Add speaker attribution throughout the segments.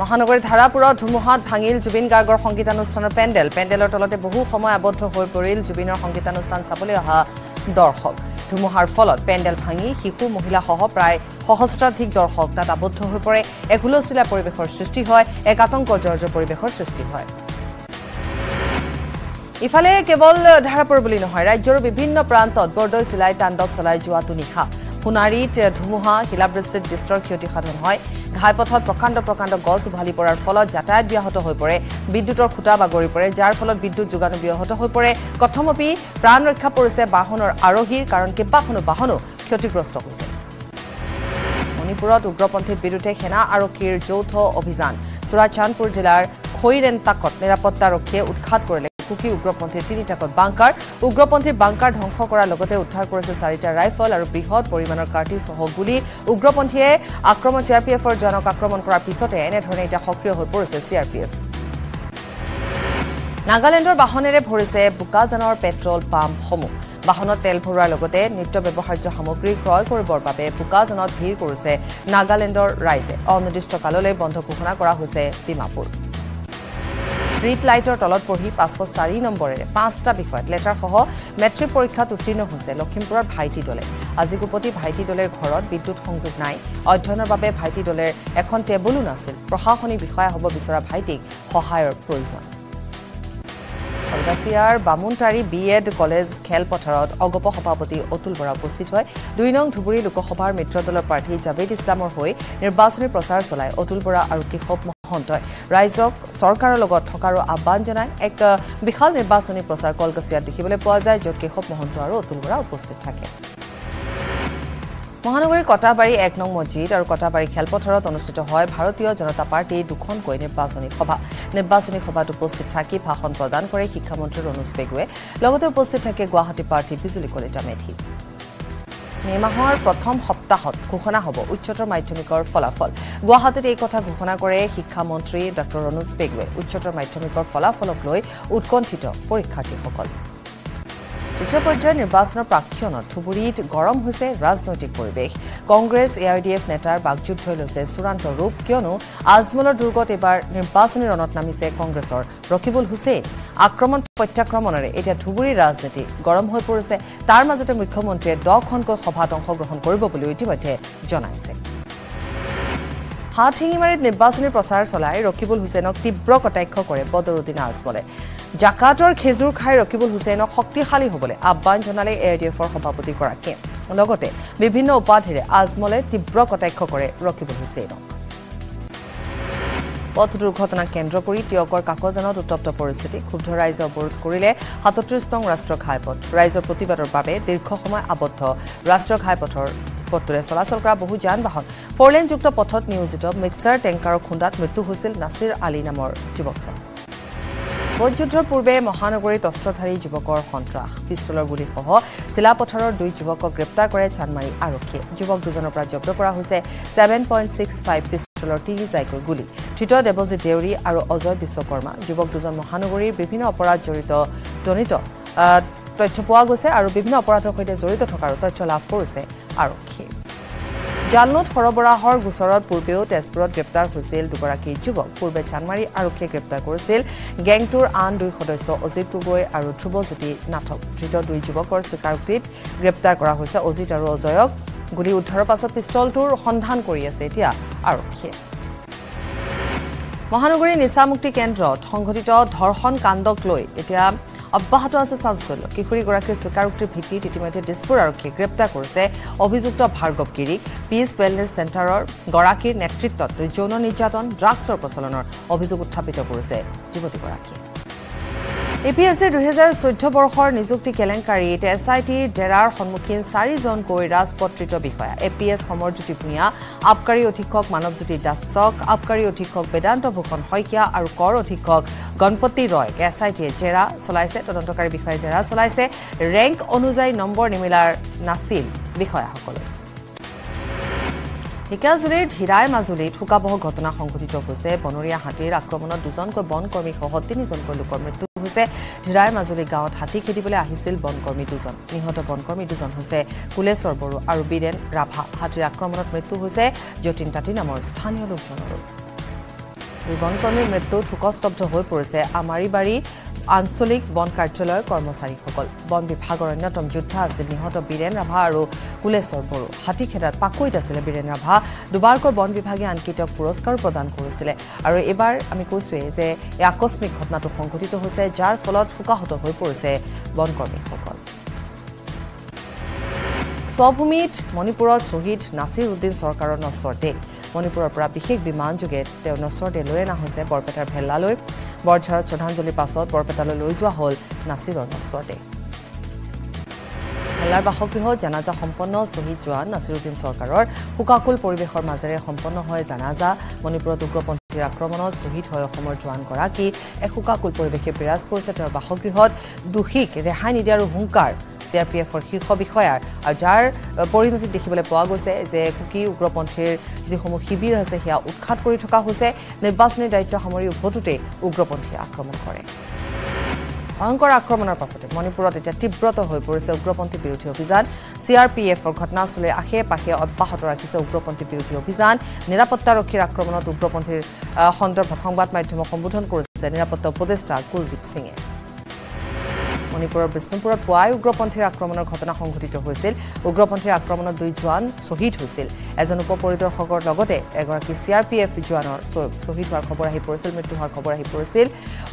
Speaker 1: মহানগৰীৰ ধাৰাপুৰত ধুমুহাত ভাঙিল জুবিন গাৰ্গৰ সংগীতানুষ্ঠানৰ পেণ্ডেল। পেণ্ডেলৰ তলতে বহু সময় আবদ্ধ হৈ পৰিল জুবিনৰ সংগীতানুষ্ঠান চাবলৈ অহা দৰ্শক। ধুমুহাৰ ফলত পেণ্ডেল ভাঙি শিশু মহিলাসহ প্ৰায় সহস্ৰাধিক দৰ্শক তাত আবদ্ধ হৈ পৰে। এক হুলস্থূলীয়া পৰিৱেশৰ সৃষ্টি হয় এক আতংকজৰ্জৰ পৰিৱেশৰ সৃষ্টি হয়। ইফালে কেৱল ধাৰাপুৰ বুলি নহয় ৰাজ্যৰ বিভিন্ন প্ৰান্তত বৰদৈ চিলাই তাণ্ডৱ চলাই যোৱাটো নিশা। সোণাৰীত ধুমুহা শিলাবৃষ্টিত বিস্তৰ ক্ষতি সাধন হয়। ঘাইপথত প্ৰকাণ্ড প্ৰকাণ্ড গছ উভালি পৰাৰ ফলত যাতায়াত ব্যাহত হৈ পৰে। বিদ্যুতৰ খুটা বাগৰি পৰে যাৰ ফলত বিদ্যুৎ যোগানো ব্যাহত হৈ পৰে। কথমপি প্ৰাণ ৰক্ষা পৰিছে বাহনৰ আৰোহীৰ কাৰণ কেইবাখনো বাহনো ক্ষতিগ্ৰস্ত হৈছে। মণিপুৰত উগ্ৰপন্থীৰ বিৰুদ্ধে সেনা আৰক্ষীৰ যৌথ অভিযান। চোৰাচান্দপুৰ জিলাৰ খৈৰেণ্টাকত নিৰাপত্তাৰক্ষীয়ে উৎখাত কৰিলে। কুকি উগ্ৰপন্থীৰ তিনিটাকৈ বাংকাৰ। উগ্ৰপন্থীৰ বাংকাৰ ধ্বংস কৰাৰ লগতে উদ্ধাৰ কৰিছে চাৰিটা ৰাইফল আৰু বৃহৎ পৰিমাণৰ কাৰ্টিজসহ গুলী। উগ্ৰপন্থীয়ে আক্ৰমণ চি আৰ পি এফৰ জনক আক্ৰমণ কৰাৰ পিছতে এনেধৰণে এতিয়া সক্ৰিয় হৈ পৰিছে চি আৰ পি এফ। নাগালেণ্ডৰ বাহনেৰে ভৰিছে বোকাজানৰ পেট্ৰল পাম্পসমূহ। বাহনত তেল ভৰোৱাৰ লগতে নিত্য ব্যৱহাৰ্য সামগ্ৰী ক্ৰয় কৰিবৰ বাবে বোকাজানত ভিৰ কৰিছে নাগালেণ্ডৰ ৰাইজে। অনিৰ্দিষ্ট কাললৈ বন্ধ ঘোষণা কৰা হৈছে ডিমাপুৰ। ষ্ট্ৰীট লাইটৰ তলত পঢ়ি পাঁচশ চাৰি নম্বৰেৰে পাঁচটা বিষয়ত লেটাৰসহ মেট্ৰিক পৰীক্ষাত উত্তীৰ্ণ হৈছে লখিমপুৰৰ ভাইটি দলে। আজি গোপতি ভাইটি দলেৰ ঘৰত বিদ্যুৎ সংযোগ নাই। অধ্যয়নৰ বাবে ভাইটি দলেৰ এখন টেবুলো নাছিল। প্ৰশাসনিক বিষয়া হ'ব বিচৰা ভাইটিক সহায়ৰ প্ৰয়োজন। কলকাছিয়াৰ বামুণটাৰী বি এড কলেজ খেলপথাৰত অগপ সভাপতি অতুল বৰা উপস্থিত হয়। দুই নং ধুবুৰী লোকসভাৰ মিত্ৰ দলৰ প্ৰাৰ্থী জাভেদ ইছলামৰ হৈ নিৰ্বাচনী প্ৰচাৰ চলাই অতুল বৰা আৰু কেশৱ মহন্তই ৰাইজক চৰকাৰৰ লগত থকাৰো আহ্বান জনাই এক বিশাল নিৰ্বাচনী প্ৰচাৰ কলকাছিয়াত দেখিবলৈ পোৱা যায় য'ত কেশৱ মহন্ত আৰু অতুল বৰা উপস্থিত থাকে। মহানগৰীৰ কটাবাৰী এক নং মছজিদ আৰু কটাবাৰী খেলপথাৰত অনুষ্ঠিত হয় ভাৰতীয় জনতা পাৰ্টীৰ দুখনকৈ নিৰ্বাচনী সভা। নিৰ্বাচনী সভাত উপস্থিত থাকি ভাষণ প্ৰদান কৰে শিক্ষামন্ত্ৰী ৰণোজ পেগুৱে লগতে উপস্থিত থাকে গুৱাহাটী প্ৰাৰ্থী বিজুলী কলিতা মেধি। মে মাহৰ প্ৰথম সপ্তাহত ঘোষণা হ'ব উচ্চতৰ মাধ্যমিকৰ ফলাফল। গুৱাহাটীত এই কথা ঘোষণা কৰে শিক্ষামন্ত্ৰী ডাঃ ৰণোজ পেগুৱে উচ্চতৰ মাধ্যমিকৰ ফলাফলক লৈ উৎকণ্ঠিত পৰীক্ষাৰ্থীসকল। তৃতীয় পৰ্যায়ৰ নিৰ্বাচনৰ প্ৰাক্ষণত ধুবুৰীত গৰম হৈছে ৰাজনৈতিক পৰিৱেশ। Congress A I D F নেতাৰ বাকযুদ্ধই লৈছে চূড়ান্ত ৰূপ। কিয়নো আজমলৰ দুৰ্গত এইবাৰ নিৰ্বাচনী ৰণত নামিছে কংগ্ৰেছৰ ৰকিবুল হুছেইন। আক্ৰমণ প্ৰত্যাক্ৰমণেৰে এতিয়া ধুবুৰীৰ ৰাজনীতি গৰম হৈ পৰিছে। তাৰ মাজতে মুখ্যমন্ত্ৰীয়ে দহখনকৈ সভাত অংশগ্ৰহণ কৰিব বুলিও ইতিমধ্যে জনাইছে। হাতশিঙিমাৰীত নিৰ্বাচনী প্ৰচাৰ চলাই ৰকিবুল হুছেইনক তীব্ৰ কটাক্ষ কৰে বদৰুদ্দিন আজমলে। জাকাতৰ খেজুৰ খাই ৰকিবুল হুছেইনক শক্তিশালী হ'বলৈ আহ্বান জনালে এ ডি এফৰ সভাপতিগৰাকীয়ে লগতে বিভিন্ন উপাধিৰে আজমলে তীব্ৰ কটাক্ষ কৰে ৰকিবুল হুছেইনক। পথ দুৰ্ঘটনাক কেন্দ্ৰ কৰি টিয়কৰ কাকজানত উত্তপ্ত পৰিস্থিতি। ক্ষুব্ধ ৰাইজে অৱৰোধ কৰিলে সাতত্ৰিছ নং ৰাষ্ট্ৰীয় ঘাইপথ। ৰাইজৰ প্ৰতিবাদৰ বাবে দীৰ্ঘ সময় আবদ্ধ। ৰাষ্ট্ৰীয় ঘাইপথৰ পথটোৰে চলাচল কৰা বহু যান বাহন ফ'ৰলেনযুক্ত পথত নিয়োজিত মিক্সাৰ টেংকাৰৰ খুন্দাত মৃত্যু হৈছিল নাছিৰ আলী নামৰ যুৱকজন। ভোটযুদ্ধৰ পূৰ্বে মহানগৰীত অস্ত্ৰধাৰী যুৱকৰ সন্ত্ৰাস। পিষ্টলৰ গুলীসহ চিলাপথাৰৰ দুই যুৱকক গ্ৰেপ্তাৰ কৰে চানমাৰী আৰক্ষীয়ে। যুৱক দুজনৰ পৰা জব্দ কৰা হৈছে ছেভেন পইণ্ট ছিক্স ফাইভ পিষ্টলৰ তিনি জাইকৈ গুলী। ধৃত দেৱজিৎ দেউৰী আৰু অজয় বিশ্বকৰ্মা। যুৱক দুজন মহানগৰীৰ বিভিন্ন অপৰাধ জড়িত জনিত তথ্য পোৱা গৈছে আৰু বিভিন্ন অপৰাধৰ সৈতে জড়িত থকাৰো তথ্য লাভ কৰিছে আৰক্ষীয়ে। জালনোট সৰবৰাহৰ গোচৰত পূৰ্বেও তেজপুৰত গ্ৰেপ্তাৰ হৈছিল দুগৰাকী যুৱক। পূৰ্বে চানমাৰী আৰক্ষীয়ে গ্ৰেপ্তাৰ কৰিছিল। গেংটোৰ আন দুই সদস্য অজিত গগৈ আৰু ধ্ৰুৱজ্যোতি নাথক। ধৃত দুই যুৱকৰ স্বীকাৰোক্তিত গ্ৰেপ্তাৰ কৰা হৈছে অজিত আৰু অজয়ক। গুলী উদ্ধাৰৰ পাছত পিষ্টলটোৰ সন্ধান কৰি আছে এতিয়া আৰক্ষীয়ে। মহানগৰী নিচামুক্তি কেন্দ্ৰত সংঘটিত ধৰ্ষণ কাণ্ডক লৈ এতিয়া অব্যাহত আছে চাঞ্চল্য। কিশোৰীগৰাকীৰ স্বীকাৰোক্তিৰ ভিত্তিত ইতিমধ্যে দিছপুৰ আৰক্ষীয়ে গ্ৰেপ্তাৰ কৰিছে অভিযুক্ত ভাৰ্গৱ গিৰিক পিছ ৱেলনেছ চেণ্টাৰৰ গৰাকীৰ নেতৃত্বত যৌন নিৰ্যাতন ড্ৰাগছৰ প্ৰচলনৰ অভিযোগ উত্থাপিত কৰিছে যুৱতীগৰাকীয়ে এ পি এছ চিৰ দুহেজাৰ চৈধ্য বৰ্ষৰ নিযুক্তি কেলেংকাৰীত এছ আই টিৰ ডেৰাৰ সন্মুখীন চাৰিজনকৈ ৰাজপত্ৰিত বিষয়া। A P S Samarjyoti Bhuyan আবকাৰী অধীক্ষক মানৱজ্যোতি দাসক আবকাৰী অধীক্ষক বেদান্ত ভূষণ শইকীয়া আৰু কৰ অধীক্ষক গণপতি ৰয়ক এছ আই টিয়ে জেৰা চলাইছে তদন্তকাৰী বিষয়াই জেৰা চলাইছে। ৰেংক অনুযায়ী নম্বৰ নিমিলাৰ নাছিল বিষয়াসকলে। ঢেকিয়াজুলিৰ ধীৰাই মাজুলীত শোকাবহ ঘটনা সংঘটিত হৈছে। বনৰীয়া হাতীৰ আক্ৰমণত দুজনকৈ বনকৰ্মীসহ তিনিজনকৈ লোকৰ মৃত্যু হৈছে। ধীৰাই মাজুলী গাঁৱত হাতী খেদিবলৈ আহিছিল বনকৰ্মী দুজন। নিহত বনকৰ্মী দুজন হৈছে কুলেশ্বৰ বড়ো আৰু বীৰেণ ৰাভা। হাতীৰ আক্ৰমণত মৃত্যু হৈছে যতীন তাঁতী নামৰ স্থানীয় লোকজনৰো। বনকৰ্মীৰ মৃত্যুত শোকস্তব্ধ হৈ পৰিছে। আমাৰীবাৰী আঞ্চলিক বন কাৰ্যালয়ৰ কৰ্মচাৰীসকল। বন বিভাগৰ অন্যতম যোদ্ধা আছিল নিহত বীৰেণ ৰাভা আৰু কুলেশ্বৰ বড়ো। হাতী খেদাত পাকৈত আছিলে বীৰেণ ৰাভা। দুবাৰকৈ বন বিভাগে আনকি তেওঁক পুৰস্কাৰো প্ৰদান কৰিছিলে। আৰু এইবাৰ আমি কৈছোৱেই যে এই আকস্মিক ঘটনাটো সংঘটিত হৈছে যাৰ ফলত শোকাহত হৈ পৰিছে বনকৰ্মীসকল স্বভূমিত মণিপুৰত শ্বহীদ নাছিৰ উদ্দিন চৰকাৰৰ নশ্বৰ দেহ। মণিপুৰৰ পৰা বিশেষ বিমানযোগে তেওঁ দেহ লৈ অনা হৈছে বৰপেটাৰ ভেল্লালৈ বৰঝাৰত শ্ৰদ্ধাঞ্জলিৰ পাছত বৰপেটালৈ লৈ যোৱা হ'ল নাছিৰৰ দেহ। ভেল্লাৰ বাসগৃহত জানাজা সম্পন্ন শ্বহীদ জোৱান নাছিৰুদ্দিন চৰকাৰৰ শোকাকুল পৰিৱেশৰ মাজেৰে সম্পন্ন হয় জানাজা। মণিপুৰত উগ্ৰপন্থীৰ আক্ৰমণত শ্বহীদ হয় অসমৰ জোৱানগৰাকী। এক শোকাকুল পৰিৱেশে বিৰাজ কৰিছে তেওঁৰ বাসগৃহত। দোষীক ৰেহাই নিদিয়াৰো হুংকাৰ চি আৰ পি এফৰ শীৰ্ষ বিষয়াৰ আৰু যাৰ পৰিণতিত দেখিবলৈ পোৱা গৈছে যে কুকি উগ্ৰপন্থীৰ যিসমূহ শিবিৰ আছে সেয়া উৎখাত কৰি থকা হৈছে। নিৰ্বাচনী দায়িত্ব সামৰি উভতোতেই উগ্ৰপন্থীয়ে আক্ৰমণ কৰে। ভয়ংকৰ আক্ৰমণৰ পাছতে মণিপুৰত এতিয়া তীব্ৰত হৈ পৰিছে উগ্ৰপন্থী বিৰোধী অভিযান। চি আৰ পি এফৰ ঘটনাস্থলীৰ আশে পাশে অব্যাহত ৰাখিছে উগ্ৰপন্থী বিৰোধী অভিযান। নিৰাপত্তাৰক্ষীৰ আক্ৰমণত উগ্ৰপন্থীৰ সন্দৰ্ভত সংবাদ মাধ্যমক সম্বোধন কৰিছে নিৰাপত্তা উপদেষ্টা কুলদীপ সিঙে। মণিপুৰৰ বিষ্ণুপুৰত পুৱাই উগ্ৰপন্থীৰ আক্ৰমণৰ ঘটনা সংঘটিত হৈছিল। উগ্ৰপন্থীৰ আক্ৰমণত দুই জোৱান শ্বহীদ হৈছিল। এজন উপ পৰিদৰ্শকৰ লগতে এগৰাকী চি আৰ পি এফ জোৱানৰ শ্বহীদ হোৱাৰ খবৰ আহি পৰিছিল মৃত্যু হোৱাৰ খবৰ আহি পৰিছিল।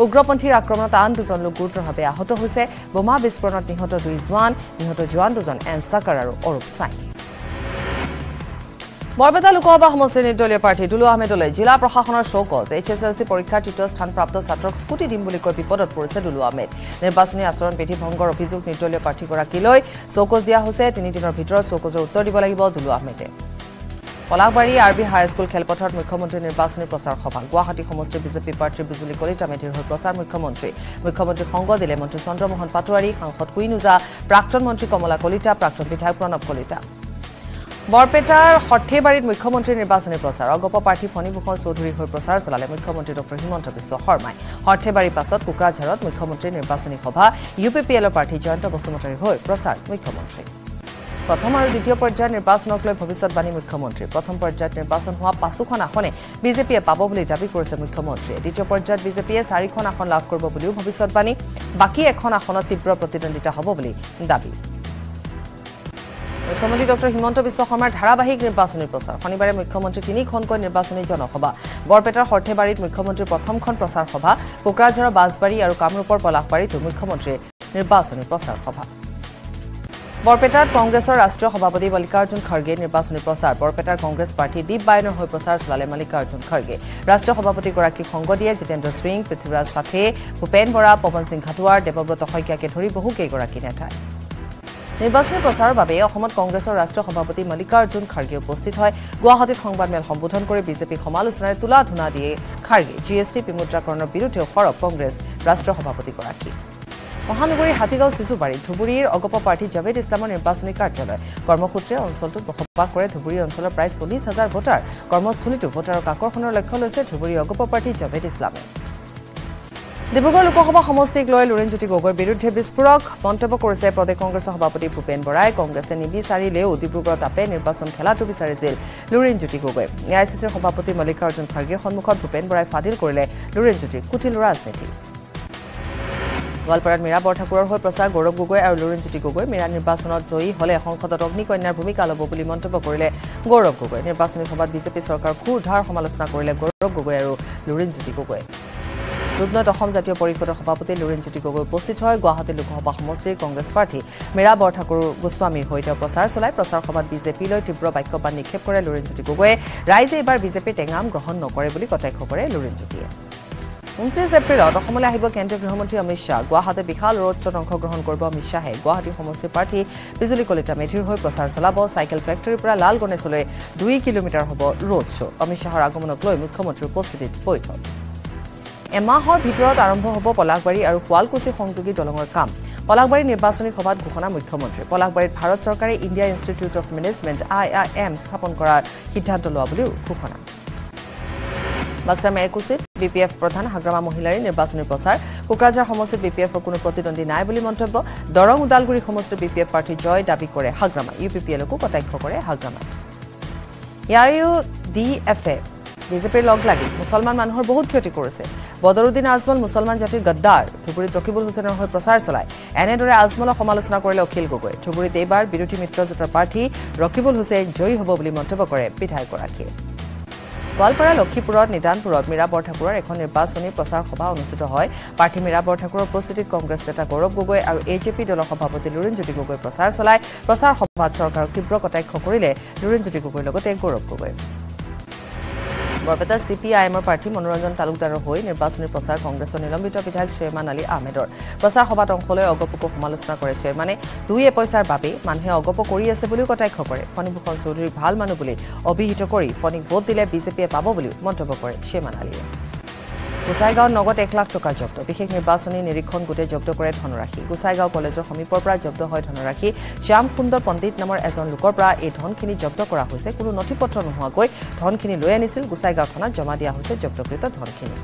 Speaker 1: উগ্ৰপন্থীৰ আক্ৰমণত আন দুজন লোক গুৰুতৰভাৱে আহত হৈছে। বোমা বিস্ফোৰণত নিহত দুই জোৱান নিহত জোৱান দুজন এন চাকাৰ আৰু অৰূপ চাইনী বৰপেটা লোকসভা সমষ্টিৰ নিৰ্দলীয় প্ৰাৰ্থী দুলু আহমেদলৈ জিলা প্ৰশাসনৰ চৌকজ এইচ এছ এল চি পৰীক্ষাৰ তৃতীয় স্থানপ্ৰাপ্ত ছাত্ৰক স্কুটি দিম বুলি কৈ বিপদত পৰিছে দুলু আহমেদ। নিৰ্বাচনী আচৰণ বিধি ভংগৰ অভিযোগ নিৰ্দলীয় প্ৰাৰ্থীগৰাকীলৈ চৌকজ দিয়া হৈছে। তিনিদিনৰ ভিতৰত চৌকজৰ উত্তৰ দিব লাগিব দুলু আহমেদে। পলাশবাৰী আৰ বি হাইস্কুল খেলপথাৰত মুখ্যমন্ত্ৰীৰ নিৰ্বাচনী প্ৰচাৰ সভা। গুৱাহাটী সমষ্টিৰ বিজেপি প্ৰাৰ্থীৰ বিজুলী কলিতা মেধিৰ হৈ প্ৰচাৰ মুখ্যমন্ত্ৰী। মুখ্যমন্ত্ৰীক সংগ দিলে মন্ত্ৰী চন্দ্ৰমোহন পাটোৱাৰী সাংসদ কুইন ওজা প্ৰাক্তন মন্ত্ৰী কমলা কলিতা প্ৰাক্তন বিধায়ক প্ৰণৱ কলিতা। বৰপেটাৰ সৰ্থেবাৰীত মুখ্যমন্ত্ৰীৰ নিৰ্বাচনী প্ৰচাৰ। অগপ প্ৰাৰ্থী ফণীভূষণ চৌধুৰীৰ হৈ প্ৰচাৰ চলালে মুখ্যমন্ত্ৰী ডঃ হিমন্ত বিশ্ব শৰ্মাই। সৰ্থেবাৰীৰ পাছত কোকৰাঝাৰত মুখ্যমন্ত্ৰীৰ নিৰ্বাচনী সভা। ইউ পি পি এলৰ প্ৰাৰ্থী জয়ন্ত বসুমতাৰীৰ হৈ প্ৰচাৰ মুখ্যমন্ত্ৰী। প্ৰথম আৰু দ্বিতীয় পৰ্যায়ৰ নিৰ্বাচনক লৈ ভৱিষ্যতবাণী মুখ্যমন্ত্ৰী। প্ৰথম পৰ্যায়ত নিৰ্বাচন হোৱা পাঁচোখন আসনে বিজেপিয়ে পাব বুলি দাবী কৰিছে মুখ্যমন্ত্ৰীয়ে। দ্বিতীয় পৰ্যায়ত বিজেপিয়ে চাৰিখন আসন লাভ কৰিব বুলিও ভৱিষ্যতবাণী। বাকী এখন আসনত তীব্ৰ প্ৰতিদ্বন্দ্বিতা হ'ব বুলি দাবী। মুখ্যমন্ত্ৰী ডঃ হিমন্ত বিশ্ব শৰ্মাৰ ধাৰাবাহিক নিৰ্বাচনী প্ৰচাৰ। শনিবাৰে মুখ্যমন্ত্ৰী তিনিখনকৈ নিৰ্বাচনী জনসভা। বৰপেটাৰ সৰ্থেবাৰীত মুখ্যমন্ত্ৰীৰ প্ৰথমখন প্ৰচাৰ সভা কোকৰাঝাৰৰ বাছবাৰী আৰু কামৰূপৰ পলাশবাৰীতো মুখ্যমন্ত্ৰীৰ নিৰ্বাচনী প্ৰচাৰ সভা। বৰপেটাত কংগ্ৰেছৰ ৰাষ্ট্ৰীয় সভাপতি মল্লিকাৰ্জুন খৰ্গে নিৰ্বাচনী প্ৰচাৰ। বৰপেটাৰ কংগ্ৰেছ প্ৰাৰ্থী দীপ বায়নৰ হৈ প্ৰচাৰ চলালে মল্লিকাৰ্জুন খৰ্গে। ৰাষ্ট্ৰীয় সভাপতিগৰাকীক সংগ দিয়ে জিতেন্দ্ৰ সিং পৃথ্বীৰাজ সাথে ভূপেন বৰা পৱন সিং ঘাটোৱাৰ দেৱব্ৰত শইকীয়াকে ধৰি বহুকেইগৰাকী নেতাই। নিৰ্বাচনী প্ৰচাৰৰ বাবে অসমত কংগ্ৰেছৰ ৰাষ্ট্ৰীয় সভাপতি মল্লিকাৰ্জুন খাৰ্গে উপস্থিত হয়। গুৱাহাটীত সংবাদমেল সম্বোধন কৰি বিজেপিক সমালোচনাৰে তোলা ধূনা দিয়ে খাৰ্গে। জি এছ টি বিমুদ্ৰাকৰণৰ বিৰুদ্ধেও সৰব কংগ্ৰেছ ৰাষ্ট্ৰীয় সভাপতিগৰাকী। মহানগৰীৰ হাতীগাঁও চিজুবাৰীত ধুবুৰীৰ অগপ প্ৰাৰ্থী জাভেদ ইছলামৰ নিৰ্বাচনী কাৰ্যালয়। কৰ্মসূত্ৰে অঞ্চলটোত বসবাস কৰে। ধুবুৰী অঞ্চলৰ প্ৰায় চল্লিছ হাজাৰ ভোটাৰ কৰ্মস্থলীতো ভোটাৰক আকৰ্ষণৰ লক্ষ্য লৈছে ধুবুৰী অগপ প্ৰাৰ্থী জাভেদ ইছলামে। ডিব্ৰুগড় লোকসভা সমষ্টিক লৈ লুৰিণজ্যোতি গগৈৰ বিৰুদ্ধে বিস্ফোৰক মন্তব্য কৰিছে প্ৰদেশ কংগ্ৰেছৰ সভাপতি ভূপেন বৰাই। কংগ্ৰেছে নিবিচাৰিলেও ডিব্ৰুগড় তাপে নিৰ্বাচন খেলাটো বিচাৰিছিল Lurinjyoti Gogoi. A I C চিৰ সভাপতি মল্লিকাৰ্জুন খাৰ্গেৰ সন্মুখত ভূপেন বৰাই ফাদিল কৰিলে লুৰিণজ্যোতিৰ কুটিল ৰাজনীতি। গোৱালপাৰাত মীৰা বৰঠাকুৰৰ হৈ প্ৰচাৰ গৌৰৱ গগৈ আৰু লুৰিণজ্যোতি গগৈ মীৰা নিৰ্বাচনত জয়ী হলে সংসদত অগ্নিকন্যাৰ ভূমিকা ল'ব বুলি মন্তব্য কৰিলে গৌৰৱ গগৈ। নিৰ্বাচনী সভাত বিজেপি চৰকাৰৰ ক্ষুৰধাৰ সমালোচনা কৰিলে গৌৰৱ গগৈ আৰু লুৰিণজ্যোতি গগৈ। ৰুগ্নত অসম জাতীয় পৰিষদৰ সভাপতি লুৰিণজ্যোতি গগৈ উপস্থিত হয়। গুৱাহাটী লোকসভা সমষ্টিৰ কংগ্ৰেছ প্ৰাৰ্থী মীৰা বৰঠাকুৰ গোস্বামীৰ হৈ তেওঁ প্ৰচাৰ চলায় প্ৰচাৰ সভাত বিজেপিলৈ তীব্ৰ বাক্যবান নিক্ষেপ কৰে লুৰিণজ্যোতি গগৈয়ে। ৰাইজে এইবাৰ বিজেপিৰ টেঙাম গ্ৰহণ নকৰে বুলি কটাক্ষ কৰে লুৰিণজ্যোতিয়ে। ঊনত্ৰিছ এপ্ৰিলত অসমলৈ আহিব কেন্দ্ৰীয় গৃহমন্ত্ৰী অমিত শ্বাহ। গুৱাহাটীত বিশাল ৰোড শ্বত অংশগ্ৰহণ কৰিব অমিত শ্বাহে। গুৱাহাটী সমষ্টিৰ প্ৰাৰ্থী বিজুলী কলিতা মেধিৰ হৈ প্ৰচাৰ চলাব। চাইকেল ফেক্টৰীৰ পৰা লাল গণেশলৈ দুই কিলোমিটাৰ হ'ব ৰোড শ্ব' অমিত শ্বাহৰ আগমনক লৈ মুখ্যমন্ত্ৰীৰ উপস্থিতিত বৈঠক। এমাহৰ ভিতৰত আৰম্ভ হ'ব পলাশবাৰী আৰু শুৱালকুছি সংযোগী দলঙৰ কাম। পলাশবাৰীৰ নিৰ্বাচনী সভাত ঘোষণা মুখ্যমন্ত্ৰী পলাশবাৰীত ভাৰত চৰকাৰে India Institute of Management I I M স্থাপন কৰাৰ সিদ্ধান্ত লোৱা বুলিও ঘোষণা। বাক্সাৰ মেৰকুচিত বি পি এফ প্ৰধান হাগ্ৰামা মহিলাৰ নিৰ্বাচনী প্ৰচাৰ। কোকৰাঝাৰ সমষ্টিত বি পি এফৰ কোনো প্ৰতিদ্বন্দ্বী নাই বুলি মন্তব্য। দৰং ওদালগুৰি সমষ্টিৰ বি পি এফ প্ৰাৰ্থী জয় দাবী কৰে হাগ্ৰামা। ইউ পি পি এলকো কটাক্ষ কৰে হাগ্ৰামা ইয়াৰো ডি এফে বিজেপিৰ লগ লাগি মুছলমান মানুহৰ বহুত ক্ষতি কৰিছে। বদৰুদ্দিন আজমল মুছলমান জাতিৰ গদ্দাৰ ধুবুৰীত ৰকিবুল হুছেইনৰ হৈ প্ৰচাৰ চলায়। এনেদৰে আজমলক সমালোচনা কৰিলে অখিল গগৈ। ধুবুৰীত এইবাৰ বিৰোধী মিত্ৰজোঁটৰ প্ৰাৰ্থী ৰকিবুল হুছেইন জয়ী হ'ব বুলি মন্তব্য কৰে বিধায়কগৰাকীয়ে। গোৱালপাৰা লক্ষীপুৰত নিদানপুৰত মীৰা বৰঠাকুৰৰ এখন নিৰ্বাচনী প্ৰচাৰ সভা অনুষ্ঠিত হয়। প্ৰাৰ্থী মীৰা বৰঠাকুৰৰ উপস্থিতিত কংগ্ৰেছ নেতা গৌৰৱ গগৈ আৰু এ জে পি দলৰ সভাপতি লুৰিণজ্যোতি গগৈ প্ৰচাৰ চলায়। প্ৰচাৰ সভাত চৰকাৰক তীব্ৰ কটাক্ষ কৰিলে লুৰিণজ্যোতি গগৈৰ লগতে Gaurav Gogoi. Barpeta C P I এমৰ প্ৰাৰ্থী মনোৰঞ্জন তালুকদাৰৰ হৈ নিৰ্বাচনী প্ৰচাৰ কংগ্ৰেছৰ নিলম্বিত বিধায়ক শ্বেৰমান আলী আহমেদৰ প্ৰচাৰ সভাত অংশ লৈ অগপকো সমালোচনা কৰে শ্বেৰমানে দুই এপইচাৰ বাবেই মানুহে অগপ কৰি আছে বুলিও কটাক্ষ কৰে। ফণীভূষণ চৌধুৰী ভাল মানুহ বুলি অভিহিত কৰি ফণীক ভোট দিলে বিজেপিয়ে পাব বুলিও মন্তব্য কৰে শ্বেৰমান আলীয়ে। গোসাইগাঁৱত নগদ এক লাখ টকা জব্দ। বিশেষ নিৰ্বাচনী নিৰীক্ষণ গোটে জব্দ কৰে ধনৰাশি। গোসাইগাঁও কলেজৰ সমীপৰ পৰা জব্দ হয় ধনৰাশি। শ্যাম সুন্দৰ পণ্ডিত নামৰ এজন লোকৰ পৰা এই ধনখিনি জব্দ কৰা হৈছে। কোনো নথি পত্ৰ নোহোৱাকৈ ধনখিনি লৈ আনিছিল। গোসাইগাঁও থানাত জমা দিয়া হৈছে জব্দকৃত ধনখিনি।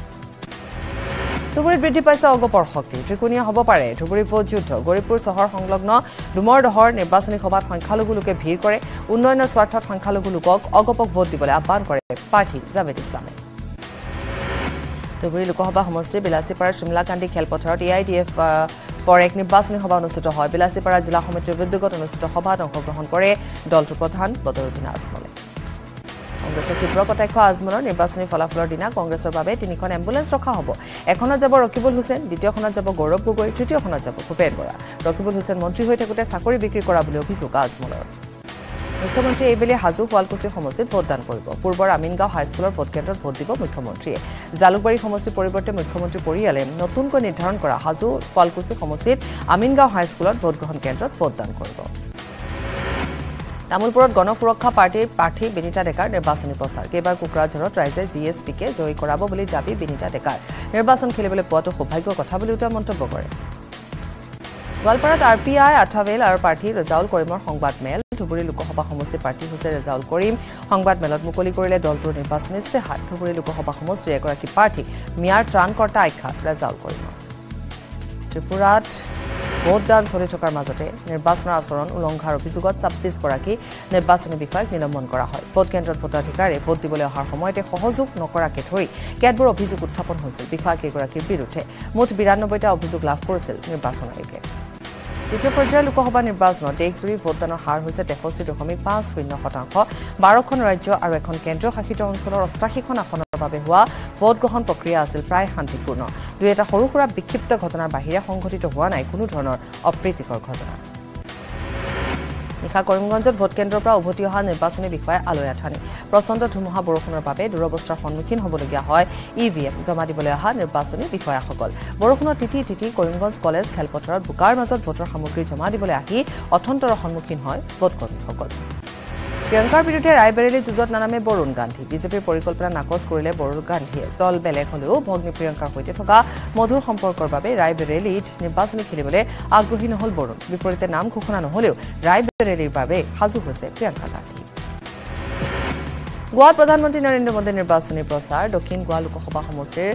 Speaker 1: ধুবুৰীত বৃদ্ধি পাইছে অগপৰ শক্তি। ত্ৰিকোণীয়া হ'ব পাৰে। ধুবুৰী ভোট যুদ্ধ। গৌৰীপুৰ চহৰ সংলগ্ন ডুমৰ দহৰ নিৰ্বাচনী সভাত সংখ্যালঘু লোকে ভিৰ কৰে। উন্নয়নৰ স্বাৰ্থত সংখ্যালঘু লোকক অগপক ভোট দিবলৈ আহ্বান কৰে প্ৰাৰ্থী জাভেদ ইছলামে। ধুবুৰী লোকসভা সমষ্টিৰ বিলাচীপাৰাৰ চিমলাকান্দি খেলপথাৰত এ আই ডি এফ ফৰ এক নিৰ্বাচনী সভা অনুষ্ঠিত হয়। বিলাচীপাৰা জিলা সমিতিৰ উদ্যোগত অনুষ্ঠিত সভাত অংশগ্ৰহণ কৰে দলটোৰ প্ৰধান বদৰুদ্দিন আজমলে। কংগ্ৰেছৰ তীব্ৰ কটাক্ষ আজমলৰ নিৰ্বাচনী ফলাফলৰ দিনা কংগ্ৰেছৰ বাবে তিনিখন এম্বুলেন্স ৰখা হ'ব। এখনত যাব ৰকিবুল হুছেইন দ্বিতীয়খনত যাব গৌৰৱ গগৈ তৃতীয়খনত যাব ভূপেন বৰা। ৰকিবুল হুছেইন মন্ত্ৰী হৈ থাকোঁতে চাকৰি বিক্ৰী কৰা বুলি অভিযোগ আজমলৰ। মুখ্যমন্ত্ৰীয়ে এইবেলি হাজো শুৱালকুছি সমষ্টিত ভোটদান কৰিব। পূৰ্বৰ আমিনগাঁও হাইস্কুলৰ ভোটকেন্দ্ৰত ভোট দিব মুখ্যমন্ত্ৰীয়ে। জালুকবাৰী সমষ্টিৰ পৰিৱৰ্তে মুখ্যমন্ত্ৰী পৰিয়ালে নতুনকৈ নিৰ্ধাৰণ কৰা হাজো শুৱালকুছি সমষ্টিত আমিনগাঁও হাইস্কুলত ভোটগ্ৰহণ কেন্দ্ৰত ভোটদান কৰিব। তামোলপুৰত গণ সুৰক্ষা পাৰ্টীৰ প্ৰাৰ্থী বিনীতা ডেকাৰ নিৰ্বাচনী প্ৰচাৰ। কেইবাৰ কোকৰাঝাৰত ৰাইজে জি এছ পিকে জয়ী কৰাব বুলি দাবী বিনীতা ডেকাৰ। নিৰ্বাচন খেলিবলৈ পোৱাটো সৌভাগ্যৰ কথা বুলিও তেওঁ মন্তব্য কৰে। গোৱালপাৰাত আৰ পি আই আঠাৱেল আৰু প্ৰাৰ্থী ৰেজাউল কৰিমৰ সংবাদ মেল ধুবুৰী লোকসভা সমষ্টিৰ প্ৰাৰ্থী হৈছে ৰেজাউল কৰিম সংবাদ মেলত মুকলি কৰিলে দলটোৰ নিৰ্বাচনী ইস্তেহাৰ ধুবুৰী লোকসভা সমষ্টিৰ এগৰাকী প্ৰাৰ্থী। মিয়াৰ ত্ৰাণকৰ্তা আখ্যা ৰেজাউল কৰিমৰ ত্ৰিপুৰাত ভোটদান চলি থকাৰ মাজতে নিৰ্বাচনৰ আচৰণ উলংঘাৰ অভিযোগত ছাব্বিছগৰাকী নিৰ্বাচনী বিষয়াক নিলম্বন কৰা হয়। ভোটকেন্দ্ৰত ভোটাধিকাৰে ভোট দিবলৈ অহাৰ সময়তে সহযোগ নকৰাকে ধৰি কেতবোৰ অভিযোগ উত্থাপন হৈছিল বিষয়াকেইগৰাকীৰ বিৰুদ্ধে। মুঠ বিৰান্নব্বৈটা অভিযোগ লাভ কৰিছিল নিৰ্বাচন আয়োগে। দ্বিতীয় পৰ্যায়ৰ লোকসভা নিৰ্বাচনত দেশজুৰি ভোটদানৰ হাৰ হৈছে তেষষ্ঠি দশমিক পাঁচ শূন্য শতাংশ। বাৰখন ৰাজ্য আৰু এখন কেন্দ্ৰীয় শাসিত অঞ্চলৰ অষ্টাশীখন আসনৰ বাবে হোৱা ভোটগ্ৰহণ প্ৰক্ৰিয়া আছিল প্ৰায় শান্তিপূৰ্ণ। দুই এটা সৰু সুৰা বিক্ষিপ্ত ঘটনাৰ বাহিৰে সংঘটিত হোৱা নাই কোনো ধৰণৰ অপ্ৰীতিকৰ ঘটনা। নিশা কৰিমগঞ্জত ভোটকেন্দ্ৰৰ পৰা উভতি অহা নিৰ্বাচনী বিষয়াই আলৈ আঠানি প্ৰচণ্ড ধুমুহা বৰষুণৰ বাবে দুৰৱস্থাৰ সন্মুখীন হ'বলগীয়া হয়। ই ভি এম জমা দিবলৈ অহা নিৰ্বাচনী বিষয়াসকল। বৰষুণত তিতি তিতি কৰিমগঞ্জ কলেজ খেলপথাৰত বোকাৰ মাজত ভোটৰ সামগ্ৰী জমা দিবলৈ আহি অথন্তৰৰ সন্মুখীন হয় ভোটকৰ্মীসকল। প্ৰিয়ংকাৰ বিৰুদ্ধে ৰায়বেৰেলী যুঁজত নানামে বৰুণ গান্ধী। বিজেপিৰ পৰিকল্পনা নাকচ কৰিলে বৰুণ গান্ধীয়ে। দল বেলেগ হলেও ভগ্নী প্ৰিয়ংকাৰ সৈতে থকা মধুৰ সম্পৰ্কৰ বাবে ৰায়বেৰেলীত নিৰ্বাচনী খেলিবলৈ আগ্ৰহী নহল বৰুণ। বিপৰীতে নাম ঘোষণা নহলেও ৰায়বেৰেলীৰ বাবে সাজু হৈছে প্ৰিয়ংকা গান্ধী। গোৱাত প্ৰধানমন্ত্ৰী নৰেন্দ্ৰ মোদীৰ নিৰ্বাচনী প্ৰচাৰ। দক্ষিণ গোৱা লোকসভা সমষ্টিৰ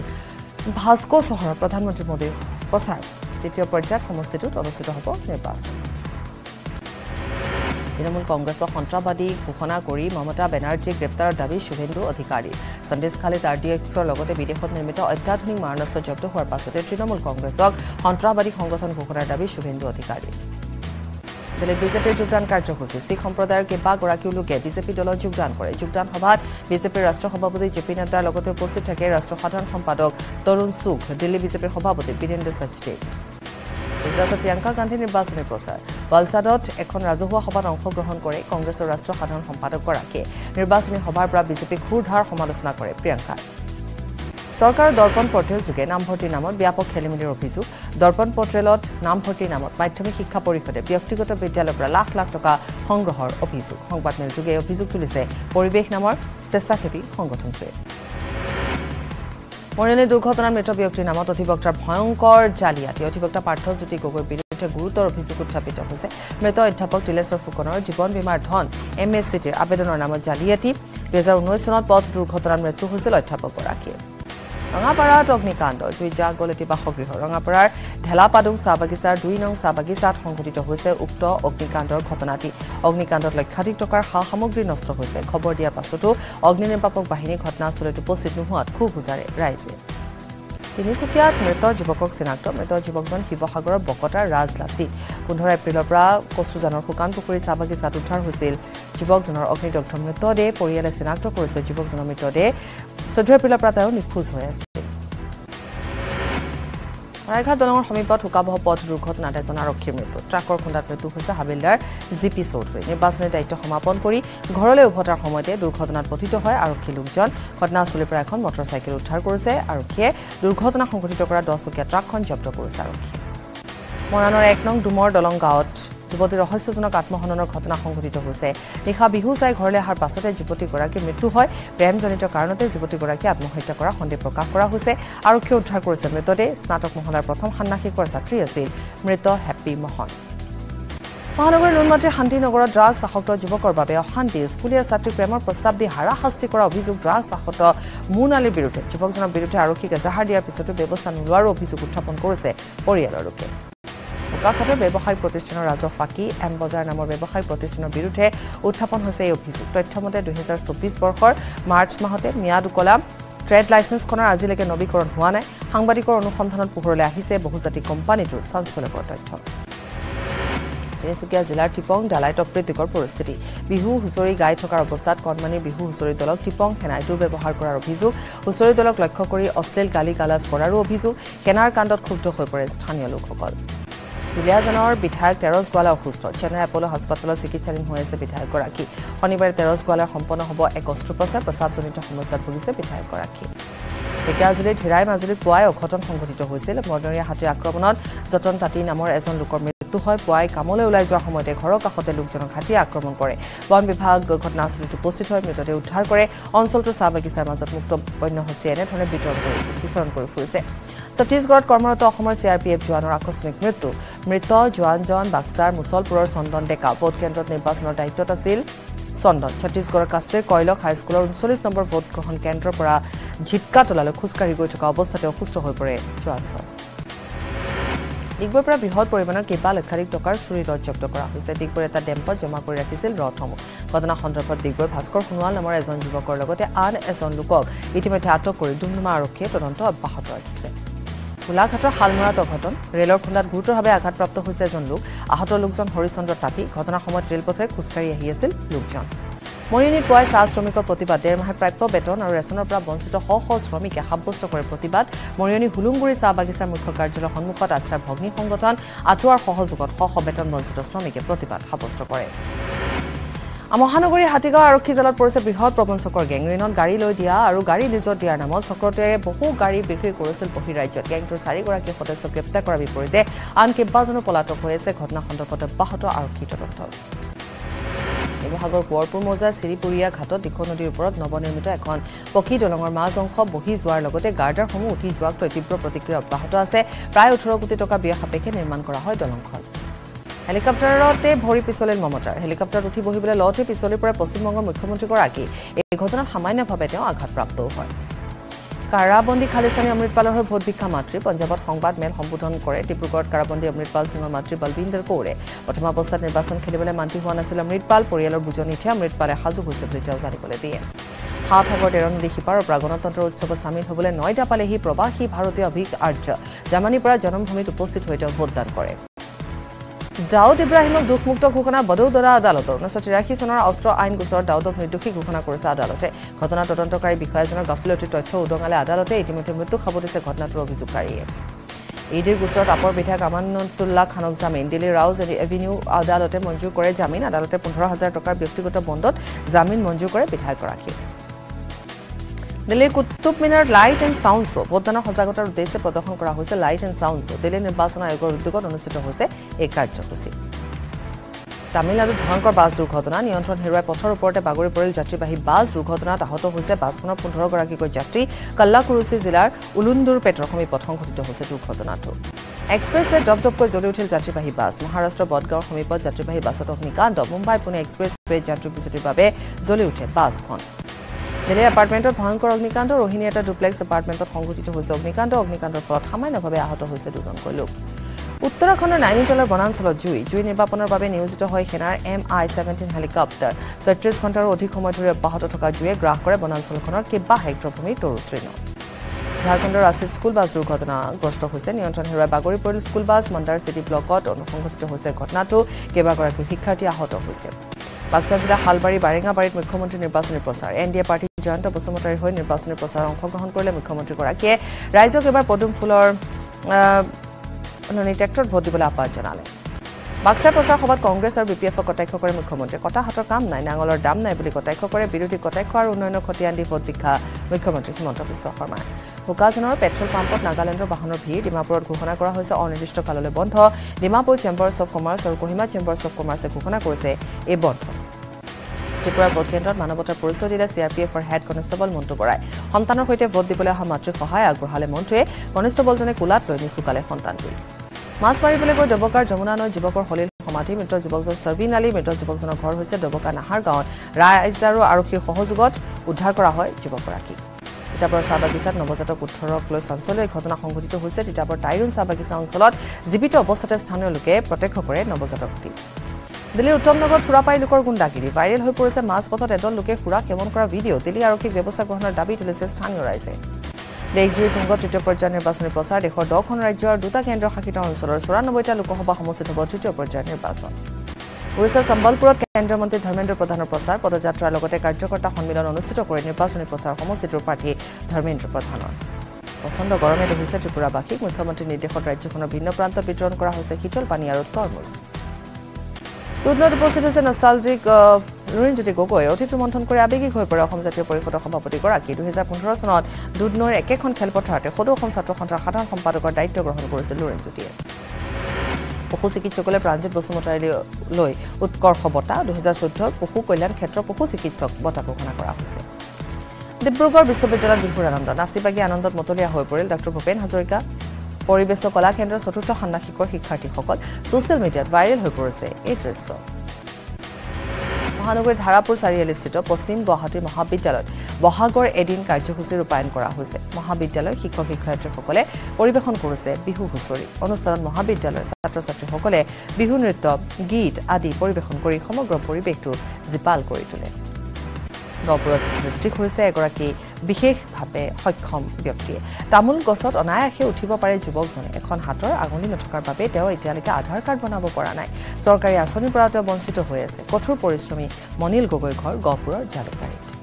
Speaker 1: ভাস্কো চহৰত প্ৰধানমন্ত্ৰী মোদীৰ প্ৰচাৰ। তৃতীয় পৰ্যায়ত সমষ্টিটোত অনুষ্ঠিত হ'ব নিৰ্বাচন। তৃণমূল কংগ্ৰেছক সন্ত্ৰাসবাদী ঘোষণা কৰি মমতা বেনাৰ্জীক গ্ৰেপ্তাৰৰ দাবী শুভেন্দু অধিকাৰী। সন্দেশখালীত আৰ ডি এক্সৰ লগতে বিদেশত নিৰ্মিত অত্যাধুনিক মাৰণাস্ত্ৰ জব্দ হোৱাৰ পাছতে তৃণমূল কংগ্ৰেছক সন্ত্ৰাসবাদী সংগঠন ঘোষণাৰ দাবী শুভেন্দু অধিকাৰী। দিল্লীত বিজেপিৰ যোগদান কাৰ্যসূচী। শিখ সম্প্ৰদায়ৰ কেইবাগৰাকীও লোকে বিজেপি দলত যোগদান কৰে। যোগদান সভাত বিজেপিৰ ৰাষ্ট্ৰীয় সভাপতি জে পি নাড্ডাৰ লগতে উপস্থিত থাকে ৰাষ্ট্ৰীয় সাধাৰণ সম্পাদক তৰুণ চুখ দিল্লী বিজেপিৰ সভাপতি বীৰেন্দ্ৰ সচদেৱ গুজৰাটত প্ৰিয়ংকা গান্ধী নিৰ্বাচনী প্ৰচাৰ। বলছাদত এখন ৰাজহুৱা সভাত অংশগ্ৰহণ কৰে কংগ্ৰেছৰ ৰাষ্ট্ৰীয় সাধাৰণ সম্পাদকগৰাকীয়ে নিৰ্বাচনী সভাৰ পৰা বিজেপিক সুৰধাৰ সমালোচনা কৰে প্ৰিয়ংকা। চৰকাৰৰ দৰ্পণ পৰ্টেল যোগে নামভৰ্তিৰ নামত ব্যাপক খেলিমেলিৰ অভিযোগ। দৰ্পণ পৰ্টেলত নামভৰ্তিৰ নামত মাধ্যমিক শিক্ষা পৰিষদে ব্যক্তিগত বিদ্যালয়ৰ পৰা লাখ লাখ টকা সংগ্ৰহৰ অভিযোগ। সংবাদমেল যোগে অভিযোগ তুলিছে। পৰিৱেশ নামৰ স্বেচ্ছাসেৱী সংগঠনটোৱে। মৰিয়নী দুৰ্ঘটনাত মৃত ব্যক্তিৰ নামত অধিবক্তাৰ ভয়ংকৰ জালিয়াতি। অধিবক্তা পাৰ্থজ্যোতি গগৈৰ বিৰুদ্ধে গুৰুতৰ অভিযোগ উত্থাপিত হৈছে। মৃত অধ্যাপক তিলেশ্বৰ ফুকনৰ জীৱন বীমাৰ ধন এম এছ চিটিৰ আবেদনৰ নামত জালিয়াতি। দুহেজাৰ ঊনৈছ চনত পথ দুৰ্ঘটনাত মৃত্যু হৈছিল অধ্যাপকগৰাকীৰ। ৰঙাপাৰাত অগ্নিকাণ্ড জুইত জাগ গ'ল এটি বাসগৃহ। ৰঙাপাৰাৰ ঢেলাপাডুং চাহ বাগিচাৰ দুই নং চাহ বাগিচাত সংঘটিত হৈছে উক্ত অগ্নিকাণ্ডৰ ঘটনাটি। অগ্নিকাণ্ডত লক্ষাধিক টকাৰ সা সামগ্ৰী নষ্ট হৈছে। খবৰ দিয়াৰ পাছতো অগ্নি নিৰ্বাপক বাহিনী ঘটনাস্থলীত উপস্থিত নোহোৱাত ক্ষোভ বুজাৰে ৰাইজে তিনিচুকীয়াত মৃত যুৱকক চিনাক্ত মৃত যুৱকজন শিৱসাগৰৰ বকতাৰ ৰাজ লাচিত পোন্ধৰ এপ্ৰিলৰ পৰা কচুজানৰ শুকান পুখুৰী চাহ বাগিচাত উদ্ধাৰ হৈছিল। যুৱকজনৰ অগ্নিদগ্ধ মৃতদেহ পৰিয়ালে চিনাক্ত কৰিছে। যুৱকজনৰ মৃতদেহ চৈধ্য এপ্ৰিলৰ পৰা তেওঁ নিখোজ হৈ আছে। শৰাইঘাট দলঙৰ সমীপত শোকাবহ পথ দুৰ্ঘটনাত এজন আৰক্ষীৰ মৃত্যু। ট্ৰাকৰ খুন্দাত মৃত্যু হৈছে হাবিলদাৰ জি পি চৌধুৰী। নিৰ্বাচনী দায়িত্ব সমাপন কৰি ঘৰলৈ উভতাৰ সময়তে দুৰ্ঘটনাত পতিত হয় আৰক্ষী লোকজন। ঘটনাস্থলীৰ পৰা এখন মটৰ চাইকেল উদ্ধাৰ কৰিছে। আৰক্ষীয়ে দুৰ্ঘটনা সংঘটিত কৰা দহচকীয়া ট্ৰাকখন জব্দ কৰিছে আৰক্ষীয়ে। মৰাণৰ এক নং ডুমৰ দলং গাঁৱত যুৱতীৰ ৰহস্যজনক আত্মহননৰ ঘটনা সংঘটিত হৈছে। নিশা বিহু চাই ঘৰলৈ অহাৰ পাছতে যুৱতীগৰাকীৰ মৃত্যু হয়। প্ৰেমজনিত কাৰণতে যুৱতীগৰাকীয়ে আত্মহত্যা কৰা সন্দেহ প্ৰকাশ কৰা হৈছে। আৰক্ষীয়ে উদ্ধাৰ কৰিছে মৃতদেহ। স্নাতক মহলাৰ প্ৰথম ষান্মাসিকৰ ছাত্ৰী আছিল মৃত হেপ্পী মহন। মহানগৰীৰ নুনমাটিৰ শান্তিনগৰত ড্ৰাগছ আসক্ত যুৱকৰ বাবে অশান্তি। স্কুলীয়া ছাত্ৰীক প্ৰেমৰ প্ৰস্তাৱ দি হাৰাশাস্তি কৰা অভিযোগ ড্ৰাগছ আসক্ত মুন আলীৰ বিৰুদ্ধে। যুৱকজনৰ বিৰুদ্ধে আৰক্ষীক এজাহাৰ দিয়াৰ পিছতো ব্যৱস্থা নোলোৱাৰো অভিযোগ উত্থাপন কৰিছে পৰিয়ালৰ লোকে। বোকাখাটৰ ব্যৱসায়িক প্ৰতিষ্ঠানৰ ৰাজহ ফাঁকি এম বজাৰ নামৰ ব্যৱসায়িক প্ৰতিষ্ঠানৰ বিৰুদ্ধে উত্থাপন হৈছে এই অভিযোগ। তথ্যমতে দুহেজাৰ চৌব্বিছ বৰ্ষৰ মাৰ্চ মাহতে ম্যাদ উকলা ট্ৰেড লাইচেন্সখনৰ আজিলৈকে নৱীকৰণ হোৱা নাই। সাংবাদিকৰ অনুসন্ধানত পোহৰলৈ আহিছে বহুজাতিক কোম্পানীটোৰ চাঞ্চল্যকৰ তথ্য। তিনিচুকীয়া জিলাৰ টিপং ডালাইত অপ্ৰীতিকৰ পৰিস্থিতি। বিহু হুঁচৰি গাই থকাৰ অৱস্থাত কণমানিৰ বিহু হুঁচৰি দলক টিপং সেনাই দুৰ্ব্যৱহাৰ কৰাৰ অভিযোগ। হুঁচৰি দলক লক্ষ্য কৰি অশ্লীল গালি গালাজ কৰাৰো অভিযোগ। সেনাৰ কাণ্ডত ক্ষুব্ধ হৈ পৰে স্থানীয় লোকসকল। দুলীয়াজানৰ বিধায়ক তেৰছ গোৱালা অসুস্থ। চেন্নাই এপলো হাস্পতালত চিকিৎসাধীন হৈ আছে বিধায়কগৰাকী। শনিবাৰে তেৰছ গোৱালাৰ সম্পন্ন হ'ব এক অস্ত্ৰোপচাৰ। প্ৰস্ৰাৱজনিত সমস্যাত ভুগিছে বিধায়কগৰাকী। ঢেকিয়াজুলিৰ ধিৰাই মাজুলীত পুৱাই অঘটন সংঘটিত হৈছিল। মৰ্দনীয়া হাতীৰ আক্ৰমণত যতন তাঁতী নামৰ এজন লোকৰ মৃত্যু হয়। পুৱাই কামলৈ ওলাই যোৱাৰ সময়তে ঘৰৰ কাষতে লোকজনক হাতীয়ে আক্ৰমণ কৰে। বন বিভাগ ঘটনাস্থলীত উপস্থিত হৈ মৃতদেহ উদ্ধাৰ কৰে। অঞ্চলটোৰ চাহ বাগিচাৰ মাজত মুক্ত বন্যহস্তীয়ে এনেধৰণে বিতৰণ কৰি বিচৰণ কৰি ফুৰিছে। ছত্তীশগড়ত কৰ্মৰত অসমৰ চি আৰ পি এফ জোৱানৰ আকস্মিক মৃত্যু। মৃত জোৱানজন বাক্সাৰ মুছলপুৰৰ চন্দন ডেকা। ভোটকেন্দ্ৰত নিৰ্বাচনৰ দায়িত্বত আছিল চন্দন। ছত্তীশগড়ৰ কাছিৰ কয়লক হাইস্কুলৰ ঊনচল্লিছ নম্বৰ ভোটগ্ৰহণ কেন্দ্ৰৰ পৰা ঝিটকাতলালৈ খোজকাঢ়ি গৈ থকা অৱস্থাতে অসুস্থ হৈ পৰে জোৱানজন ডিগবৈৰ পৰা বৃহৎ পৰিমাণৰ কেইবা লক্ষাধিক টকাৰ চুৰি ৰদ জব্দ কৰা হৈছে। ডিগবৈৰ এটা ডেম্পত জমা কৰি ৰাখিছিল ৰথসমূহ। ঘটনা সন্দৰ্ভত ডিগবৈ ভাস্কৰ সোণোৱাল নামৰ এজন যুৱকৰ লগতে আন এজন লোকক ইতিমধ্যে আটক কৰি ডুমডুমা আৰক্ষীয়ে তদন্ত অব্যাহত ৰাখিছে। গোলাঘাটৰ শালমৰাত অঘটন ৰেলৰ খুন্দাত গুৰুতৰভাৱে আঘাতপ্ৰাপ্ত হৈছে এজন লোক। আহত লোকজন হৰিচন্দ্ৰ তাঁতী। ঘটনাৰ সময়ত ৰেলপথেৰে খোজকাঢ়ি আহি আছিল লোকজন। মৰিয়নীত পুৱাই চাহ শ্ৰমিকৰ প্ৰতিবাদ। ডেৰ মাহে প্ৰাপ্য বেতন আৰু ৰেচনৰ পৰা বঞ্চিত শ শ শ্ৰমিকে সাব্যস্ত কৰে প্ৰতিবাদ। মৰিয়নী হুলুংগুৰি চাহ বাগিচাৰ মুখ্য কাৰ্যালয়ৰ সন্মুখত আচ্ছাৰ ভগ্নী সংগঠন আঁঠুৱাৰ সহযোগত শ শ বেতন বঞ্চিত শ্ৰমিকে প্ৰতিবাদ সাব্যস্ত কৰে। মহানগৰীৰ হাতীগাঁও আৰক্ষী জালত পৰিছে বৃহৎ প্ৰবঞ্চকৰ গেং। ঋণত গাড়ী লৈ দিয়া আৰু গাড়ী লিজত দিয়াৰ নামত চক্ৰটোৱে বহু গাড়ী বিক্ৰী কৰিছিল বহিৰাজ্যত গেংটোৰ চাৰিগৰাকী সদস্য গ্ৰেপ্তাৰ কৰাৰ বিপৰীতে আন কেইবাজনো পলাতক হৈ আছে। ঘটনা সন্দৰ্ভত অব্যাহত আৰক্ষী তদন্ত। শিৱসাগৰ কোঁৱৰপুৰ মৌজাৰ চিৰিপুৰীয়া ঘাটত দিখৌ নদীৰ ওপৰত নৱনিৰ্মিত এখন পকী দলঙৰ মাজ অংশ বহি যোৱাৰ লগতে গাৰ্ডাৰসমূহ উঠি যোৱাক লৈ তীব্ৰ প্ৰতিক্ৰিয়া অব্যাহত আছে। প্ৰায় ওঠৰ কোটি টকা ব্যয় সাপেক্ষে নিৰ্মাণ কৰা হয় দলংখন। হেলিকপ্টাৰতে ভৰি পিছলিল মমতাৰ। হেলিকপ্টাৰত উঠি বহিবলৈ লওঁতে পিছলিৰ পৰা পশ্চিমবংগৰ মুখ্যমন্ত্ৰীগৰাকী। এই ঘটনাত সামান্যভাৱে তেওঁ আঘাতপ্ৰাপ্তও হয়। কাৰাবন্দী খালিস্তানী অমৃতপালৰ হৈ ভোট ভিক্ষা মাতৃ পঞ্জাৱত সংবাদ মেল সম্বোধন কৰে ডিব্ৰুগড়ত কাৰাবন্দী অমৃতপাল সিঙৰ মাতৃ বলবিন্দৰ কৌৰে। প্ৰথম অৱস্থাত নিৰ্বাচন খেলিবলৈ মান্তি হোৱা নাছিল অমৃতপাল পৰিয়ালৰ বুজনিতহে অমৃতপালে সাজু হৈছে বুলি তেওঁ জানিবলৈ দিয়ে। সাত সাগৰ তেৰ নদী সিপাৰৰ পৰা গণতন্ত্ৰ উৎসৱত চামিল হ'বলৈ নয়দা পালেহি প্ৰৱাসী ভাৰতীয় অভিক আৰ্য। জাৰ্মানীৰ পৰা জনমভূমিত উপস্থিত হৈ তেওঁ ভোটদান কৰে। দাউদ ইব্ৰাহিমক দোষমুক্ত ঘোষণা বদৌদৰা আদালতৰ ঊনৈছশ তিৰাশী চনৰ অস্ত্ৰ আইন গোচৰত দাউদক নিৰ্দোষী ঘোষণা কৰিছে আদালতে। ঘটনাৰ তদন্তকাৰী বিষয়াজনৰ গাফিলতিৰ তথ্য উদঙালে আদালতে ইতিমধ্যে মৃত্যু সাৱটিছে ঘটনাটোৰ অভিযোগকাৰীয়ে। ইডিৰ গোচৰত আপৰ বিধায়ক আমানুল্লাহ খানক জামিন দিল্লীৰ ৰাউজ এভিনিউ আদালতে মঞ্জুৰ কৰে জামিন। আদালতে পোন্ধৰ হাজাৰ টকাৰ ব্যক্তিগত বণ্ডত জামিন মঞ্জুৰ কৰে বিধায়কগৰাকীয়ে। দিল্লীৰ কুটুব মিনাৰত লাইট এণ্ড ছাউণ্ড শ্ব' ভোটদানৰ সজাগতাৰ উদ্দেশ্যে প্ৰদৰ্শন কৰা হৈছে light and sound show' Delhi নিৰ্বাচন আয়োগৰ উদ্যোগত অনুষ্ঠিত হৈছে এই কাৰ্যসূচী। তামিলনাডুত ভয়ংকৰ বাছ দুৰ্ঘটনা নিয়ন্ত্ৰণ হেৰুৱাই পথৰ ওপৰতে বাগৰি পৰিল যাত্ৰীবাহী বাছ দুৰ্ঘটনাত আহত হৈছে বাছখনৰ পোন্ধৰগৰাকীকৈ যাত্ৰী। কাল্লাকুৰুচি জিলাৰ উলুন্দুৰ পেটৰ সমীপত সংঘটিত হৈছে দুৰ্ঘটনাটো। এক্সপ্ৰেছৱে দপকৈ জ্বলি উঠিল যাত্ৰীবাহী বাছ। মহাৰাষ্ট্ৰৰ বদগাঁৱৰ সমীপত যাত্ৰীবাহী বাছত অগ্নিকাণ্ড। মুম্বাই পুনে এক্সপ্ৰেছৱে যান্ত্ৰিক বিজুতিৰ বাবে জ্বলি উঠে বাছখন। দিল্লীৰ এপাৰ্টমেণ্টত ভয়ংকৰ অগ্নিকাণ্ড ৰোহিণী এটা ডুপ্লেক্স এপাৰ্টমেণ্টত সংঘটিত হৈছে। অগ্নিকাণ্ড অগ্নিকাণ্ডৰ ফলত সামান্যভাৱে আহত হৈছে দুজনকৈ লোক। উত্তৰাখণ্ডৰ নাইনিতালৰ বনাঞ্চলত জুই জুই নিৰ্বাপনৰ বাবে নিয়োজিত হয় সেনাৰ এম আই ছেভেণ্টিন হেলিকপ্টাৰ ছয়ত্ৰিছ ঘণ্টাৰো অধিক সময় ধৰি অব্যাহত থকা জুয়ে গ্ৰাস কৰে বনাঞ্চলখনৰ কেইবা হেক্টৰ ভূমিৰ তৰু তৃণ ঝাৰখণ্ডৰ ৰাঁচীত স্কুল বাছ দুৰ্ঘটনাগ্ৰস্ত হৈছে। নিয়ন্ত্ৰণ হেৰুৱাই বাগৰি পৰিল স্কুল বাছ মন্দাৰ চিটি ব্লকত অনুসংঘটিত হৈছে ঘটনাটো। কেইবাগৰাকী শিক্ষাৰ্থী আহত হৈছে। বাক্সা জিলাৰ শালবাৰী বাৰেঙাবাৰীত মুখ্যমন্ত্ৰী নিৰ্বাচনী প্ৰচাৰ। এন ডি এ পাৰ্টীৰ জয়ন্ত বসুমতাৰীৰ হৈ নিৰ্বাচনী প্ৰচাৰত অংশগ্ৰহণ কৰিলে মুখ্যমন্ত্ৰীগৰাকীয়ে। ৰাইজক এইবাৰ পদুম ফুলৰ ট্ৰেক্টৰত ভোট দিবলৈ আহ্বান জনালে। বাক্সাৰ প্ৰচাৰ সভাত কংগ্ৰেছ আৰু বি পি এফক কটাক্ষ কৰে মুখ্যমন্ত্ৰীয়ে। কটা হাতৰ কাম নাই নাঙলৰ দাম নাই বুলি কটাক্ষ কৰে বিৰোধী কটাক্ষ আৰু উন্নয়নৰ খতিয়ান দি ভোট ভিক্ষা মুখ্যমন্ত্ৰী হিমন্ত বিশ্ব শৰ্মাই। বোকাজনৰ পেট্ৰল পাম্পত নাগালেণ্ডৰ বাহনৰ ভিৰ ডিমাপুৰত ঘোষণা কৰা হৈছে অনিৰ্দিষ্টকাললৈ বন্ধ। ডিমাপুৰ চেম্বাৰ্ছ অৱ কমাৰ্চ আৰু কহিমা চেম্বাৰ্ছ অৱ কমাৰ্চে ঘোষণা কৰিছে এই বন্ধ। ত্ৰিপুৰাৰ ভোটকেন্দ্ৰত মানৱতাৰ পৰিচয় দিলে চি আৰ পি এফৰ হেড কনিষ্টবল মণ্টু বৰাই। সন্তানৰ সৈতে ভোট দিবলৈ অহা মাতৃক সহায় আগবঢ়ালে মন্ত্ৰীয়ে কনিষ্টবলজনে কোলাত লৈ নিচুকালে সন্তানটি মাছ মাৰিবলৈ গৈ ডবকাৰ যমুনা নৈত যুৱকৰ হলিল সমাধি। মৃত যুৱকজন চৰ্বিন আলী মৃত যুৱকজনৰ ঘৰ হৈছে ডবকা নাহাৰ গাঁৱত। ৰাইজ আৰু আৰক্ষীৰ সহযোগত উদ্ধাৰ কৰা হয় যুৱকগৰাকীক তিতাবৰ চাহ বাগিচাত নৱজাতক উদ্ধৰক লৈ চাঞ্চল্য এই ঘটনা সংঘটিত হৈছে। তিতাবৰ টাইৰুণ চাহ বাগিচা অঞ্চলত জীৱিত অৱস্থাতে স্থানীয় লোকে প্ৰত্যক্ষ কৰে নৱজাতকটি দিল্লীৰ উত্তম নগৰত সুৰা পাই লোকৰ গুণ্ডাগিৰি। ভাইৰেল হৈ পৰিছে মাজপথত এদল লোকে সুৰা সেৱন কৰা ভিডিঅ' দিল্লী আৰক্ষীক ব্যৱস্থা গ্ৰহণৰ দাবী তুলিছে স্থানীয় ৰাইজে। দেশজুৰি তুংগ তৃতীয় পৰ্যায়ৰ নিৰ্বাচনী প্ৰচাৰ দেশৰ দহখন ৰাজ্য আৰু দুটা কেন্দ্ৰ শাসিত অঞ্চলৰ চৌৰান্নব্বৈটা লোকসভা সমষ্টিত হ'ব তৃতীয় পৰ্যায়ৰ নিৰ্বাচন। ওড়িশাৰ সম্বলপুৰত কেন্দ্ৰীয় মন্ত্ৰী ধৰ্মেন্দ্ৰ প্ৰধানৰ প্ৰচাৰ পদযাত্ৰাৰ লগতে কাৰ্যকৰ্তা সন্মিলন অনুষ্ঠিত কৰি নিৰ্বাচনী প্ৰচাৰ সমষ্টিটোৰ প্ৰাৰ্থী ধৰ্মেন্দ্ৰ প্ৰধানৰ। প্ৰচণ্ড গৰমে দেখিছে ত্ৰিপুৰাবাসীক মুখ্যমন্ত্ৰীৰ নিৰ্দেশত ৰাজ্যখনৰ ভিন্ন প্ৰান্তত বিতৰণ কৰা হৈছে শীতল পানী আৰু তৰমুজ। দুধনত উপস্থিত হৈছে নষ্টালজিক লুৰিণজ্যোতি গগৈ অতিথি মন্থন কৰি আৱেগিক হৈ পৰে অসম জাতীয় পৰিষদৰ সভাপতিগৰাকী। দুহেজাৰ পোন্ধৰ চনত দুধনৈৰ একেখন খেলপথাৰতে সদৌ অসম ছাত্ৰ সন্থাৰ সাধাৰণ সম্পাদকৰ দায়িত্ব গ্ৰহণ কৰিছিল লুৰিণজ্যোতিয়ে পশু চিকিৎসকলে প্ৰাণজিৎ বসুমতাৰীলৈ উৎকৰ্ষ বঁটা দুহেজাৰ চৈধ্যৰ পশু কল্যাণ ক্ষেত্ৰৰ পশু চিকিৎসক বঁটা ঘোষণা কৰা হৈছে। ডিব্ৰুগড় বিশ্ববিদ্যালয়ত বিহুৰ আনন্দ নাচি বাগি আনন্দত মতলীয়া হৈ পৰিল ডাঃ ভূপেন হাজৰিকা। পৰিৱেশ কলা কেন্দ্ৰৰ চতুৰ্থ ষান্মাসিকৰ শিক্ষাৰ্থীসকল ছচিয়েল মিডিয়াত ভাইৰেল হৈ পৰিছে এই দৃশ্য। মহানগৰীৰ ধাৰাপুৰ চাৰিআলিস্থিত পশ্চিম গুৱাহাটী মহাবিদ্যালয়ত বহাগৰ এদিন কাৰ্যসূচী ৰূপায়ণ কৰা হৈছে। মহাবিদ্যালয়ৰ শিক্ষক শিক্ষয়িত্ৰীসকলে পৰিৱেশন কৰিছে বিহু হুঁচৰি। অনুষ্ঠানত মহাবিদ্যালয়ৰ ছাত্ৰ ছাত্ৰীসকলে বিহু নৃত্য গীত আদি পৰিৱেশন কৰি সমগ্ৰ পৰিৱেশটো জীপাল কৰি তোলে। গহপুৰত দৃষ্টি হৈছে এগৰাকী বিশেষভাৱে সক্ষম ব্যক্তিয়ে। তামোল গছত অনায়াসে উঠিব পাৰে যুৱকজনে। এখন হাতৰ আঙুলি নথকাৰ বাবে তেওঁ এতিয়ালৈকে আধাৰ কাৰ্ড বনাব পৰা নাই। চৰকাৰী আঁচনিৰ পৰা তেওঁ বঞ্চিত হৈ আছে। কঠোৰ পৰিশ্ৰমী মনিল গগৈ ঘৰ গহপুৰৰ জালুকবাৰীত।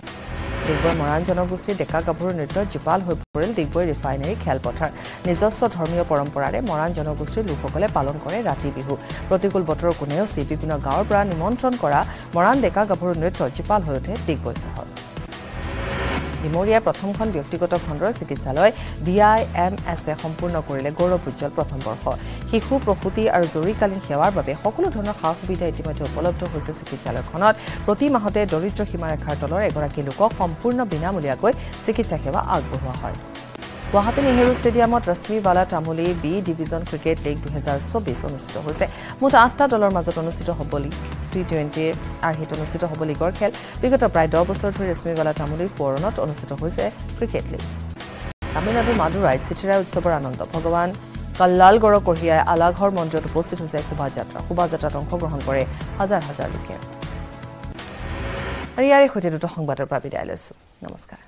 Speaker 1: ডিগবৈ মৰাণ জনগোষ্ঠীৰ ডেকা গাভৰু নৃত্যত জীপাল হৈ পৰিল ডিগবৈ ৰিফাইনেৰী খেলপথাৰ। নিজস্ব ধৰ্মীয় পৰম্পৰাৰে মৰাণ জনগোষ্ঠীৰ লোকসকলে পালন কৰে ৰাতি বিহু। প্ৰতিকূল বতৰৰ কোনেও চি বিভিন্ন গাঁৱৰ পৰা নিমন্ত্ৰণ কৰা মৰাণ ডেকা গাভৰু নৃত্য জীপাল হৈ উঠে ডিগবৈ চহৰ ডিমৰীয়াৰ প্ৰথমখন ব্যক্তিগত খণ্ডৰ চিকিৎসালয় ডি আই এম এছে সম্পূৰ্ণ কৰিলে গৌৰৱ উজ্জ্বল প্ৰথম বৰ্ষ। শিশু প্ৰসূতি আৰু জৰুৰীকালীন সেৱাৰ বাবে সকলো ধৰণৰ সা সুবিধা ইতিমধ্যে উপলব্ধ হৈছে চিকিৎসালয়খনত। প্ৰতি মাহতে দৰিদ্ৰ সীমাৰেখাৰ তলৰ এগৰাকী লোকক সম্পূৰ্ণ বিনামূলীয়াকৈ চিকিৎসা সেৱা আগবঢ়োৱা হয়। গুৱাহাটী নেহেৰু ষ্টেডিয়ামত Rashmibala Tamuli B division cricket league দুহেজাৰ চৌবিছ অনুষ্ঠিত হৈছে। মুঠ আঠটা দলৰ মাজত অনুষ্ঠিত হ'ব লীগ টি টুৱেণ্টিৰ আৰ্হিত অনুষ্ঠিত হ'ব লীগৰ খেল। বিগত প্ৰায় দহ বছৰ ধৰি ৰশ্মিবালা তামুলীৰ সোঁৱৰণত অনুষ্ঠিত হৈছে ক্ৰিকেট লীগ। তামিলনাডুৰ মাদুৰাইত চিঠিৰা উৎসৱৰ আনন্দ। ভগৱান কল্লালগড় কঢ়িয়াই আলাঘৰ মন্দিৰত উপস্থিত হৈছে শোভাযাত্ৰা। শোভাযাত্ৰাত অংশগ্ৰহণ কৰে হাজাৰ হাজাৰ লোকে। আৰু ইয়াৰে সৈতে দুটা সংবাদৰ পৰা বিদায় লৈছো। নমস্কাৰ।